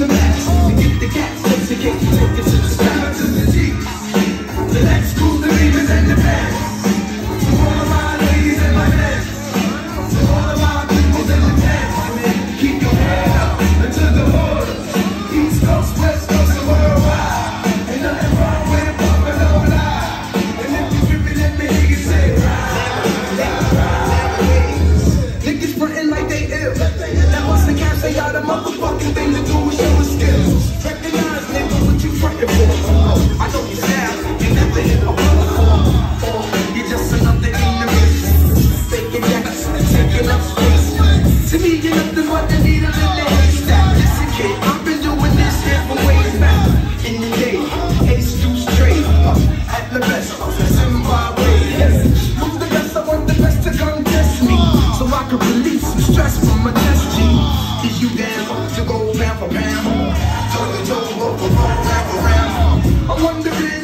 to bats. To get the cats, to get thing to do is showing skills. Recognize, nigga, what you frontin' for. I know you sad, you never hit a wall. You're just another ignorance. Faking that, taking up space. To me, you're nothing but the needle in the haystack. Listen, kid, I've been doing this here for way back. In the day, ace juice straight Uh, at the best, Zimbabwe, yes. Who's the best? I want the best to come test me. So I can release some stress from my chest, G. Is you down to go pound for pound? Toe to toe, roll for roll, wrap round? I wonder if